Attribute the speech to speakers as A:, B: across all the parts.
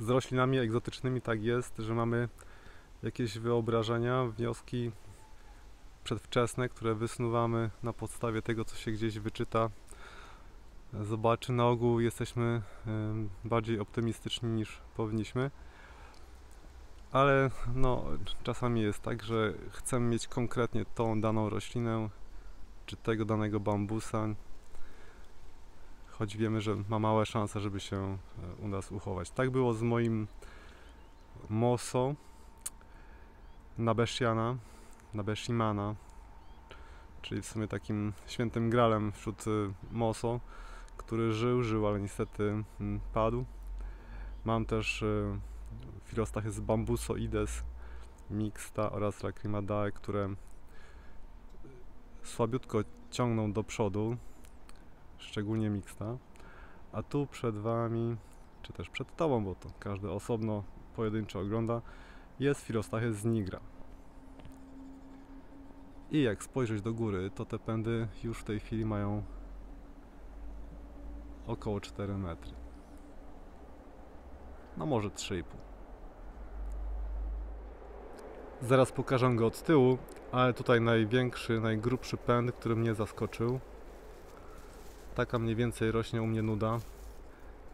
A: z roślinami egzotycznymi tak jest, że mamy jakieś wyobrażenia, wnioski przedwczesne, które wysnuwamy na podstawie tego, co się gdzieś wyczyta, zobaczy. Na ogół jesteśmy bardziej optymistyczni niż powinniśmy. Ale no, czasami jest tak, że chcemy mieć konkretnie tą daną roślinę, czy tego danego bambusa, choć wiemy, że ma małe szanse, żeby się e, u nas uchować. Tak było z moim Moso Nabeshiana, Nabeshimana, czyli w sumie takim świętym gralem wśród e, Moso, który żył, żył, ale niestety mm, padł. Mam też e, Philostachys bambusoides mixta oraz Lacrimadae, które słabiutko ciągną do przodu, szczególnie mixta. A tu przed Wami, czy też przed Tobą, bo to każdy osobno pojedynczo ogląda, jest Philostachys nigra. I jak spojrzeć do góry, to te pędy już w tej chwili mają około 4 metry. No może 3,5. Zaraz pokażę go od tyłu, ale tutaj największy, najgrubszy pęd, który mnie zaskoczył. Taka mniej więcej rośnie u mnie nuda.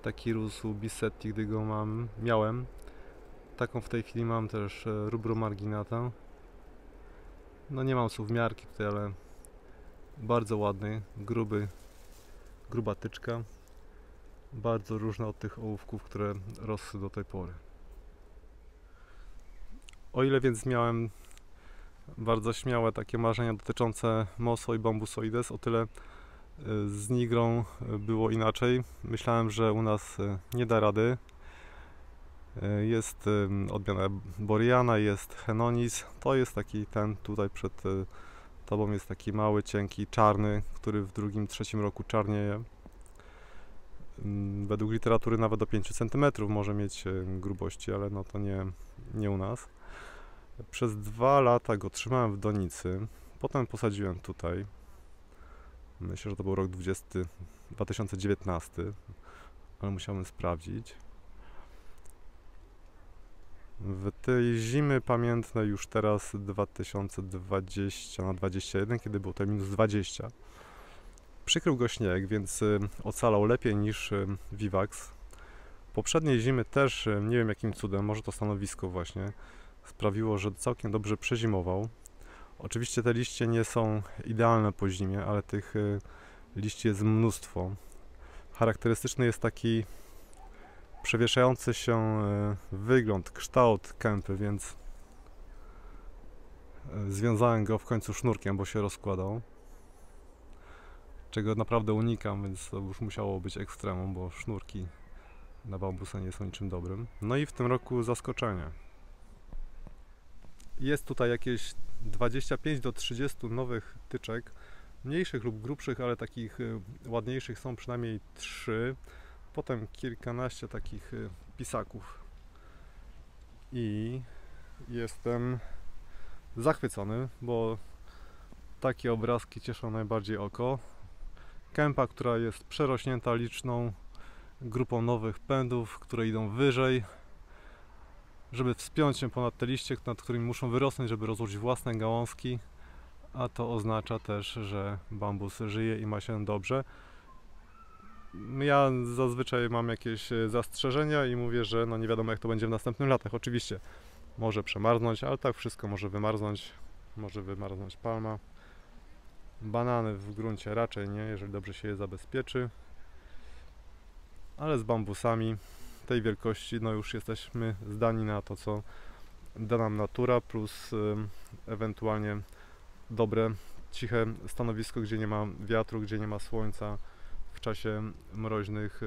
A: Taki rósł bisetti, gdy go mam, miałem. Taką w tej chwili mam też e, rubro marginata. No nie mam miarki tutaj, ale bardzo ładny, gruby, gruba tyczka. Bardzo różna od tych ołówków, które rosły do tej pory. O ile więc miałem bardzo śmiałe takie marzenia dotyczące Moso i Bambusoides, o tyle z Nigrą było inaczej. Myślałem, że u nas e, nie da rady. E, jest odmiana Boriana, jest Henonis. To jest taki ten tutaj przed tobą jest taki mały, cienki, czarny, który w drugim, trzecim roku czarnieje. Mm, według literatury nawet do 5 cm może mieć grubości, ale no to nie, nie u nas. Przez dwa lata go trzymałem w donicy. Potem posadziłem tutaj. Myślę, że to był rok 20, 2019, ale musiałem sprawdzić. W tej zimy pamiętne już teraz 2020 na 21, kiedy był to minus 20. Przykrył go śnieg, więc y, ocalał lepiej niż y, Vivax. Poprzedniej zimy też, y, nie wiem jakim cudem, może to stanowisko właśnie, sprawiło, że całkiem dobrze przezimował. Oczywiście te liście nie są idealne po zimie, ale tych y, liści jest mnóstwo. Charakterystyczny jest taki przewieszający się y, wygląd, kształt kępy, więc y, związałem go w końcu sznurkiem, bo się rozkładał. Czego naprawdę unikam, więc to już musiało być ekstremum, bo sznurki na bambusa nie są niczym dobrym. No i w tym roku zaskoczenie. Jest tutaj jakieś 25 do 30 nowych tyczek, mniejszych lub grubszych, ale takich y, ładniejszych są przynajmniej 3. Potem kilkanaście takich y, pisaków. I jestem zachwycony, bo takie obrazki cieszą najbardziej oko. Kępa, która jest przerośnięta liczną grupą nowych pędów, które idą wyżej, żeby wspiąć się ponad te liście, nad którymi muszą wyrosnąć, żeby rozłożyć własne gałązki, a to oznacza też, że bambus żyje i ma się dobrze. Ja zazwyczaj mam jakieś e, zastrzeżenia i mówię, że no nie wiadomo jak to będzie w następnych latach. Oczywiście może przemarznąć, ale tak wszystko może wymarznąć. Może wymarznąć palma. Banany w gruncie raczej nie, jeżeli dobrze się je zabezpieczy. Ale z bambusami tej wielkości no już jesteśmy zdani na to, co da nam natura, plus ewentualnie dobre, ciche stanowisko, gdzie nie ma wiatru, gdzie nie ma słońca w czasie mroźnych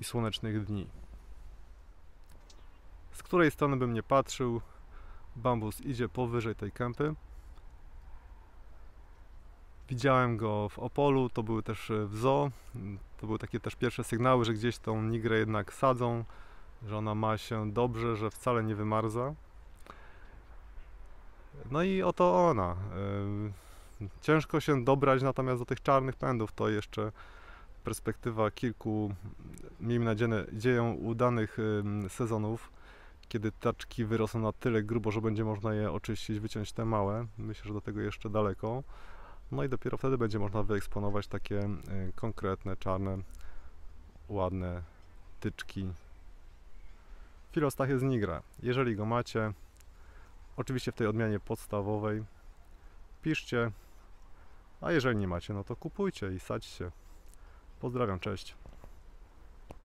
A: i słonecznych dni. Z której strony bym nie patrzył, bambus idzie powyżej tej kępy. Widziałem go w Opolu, to były też w zoo. To były takie też pierwsze sygnały, że gdzieś tą nigrę jednak sadzą, że ona ma się dobrze, że wcale nie wymarza. No i oto ona. Ciężko się dobrać natomiast do tych czarnych pędów, to jeszcze perspektywa kilku, miejmy nadzieję, udanych ym, sezonów, kiedy taczki wyrosną na tyle grubo, że będzie można je oczyścić, wyciąć te małe. Myślę, że do tego jeszcze daleko. No i dopiero wtedy będzie można wyeksponować takie y, konkretne, czarne, ładne tyczki. Filostachys nigra. Jeżeli go macie, oczywiście w tej odmianie podstawowej, piszcie, a jeżeli nie macie, no to kupujcie i sadźcie. Pozdrawiam, cześć.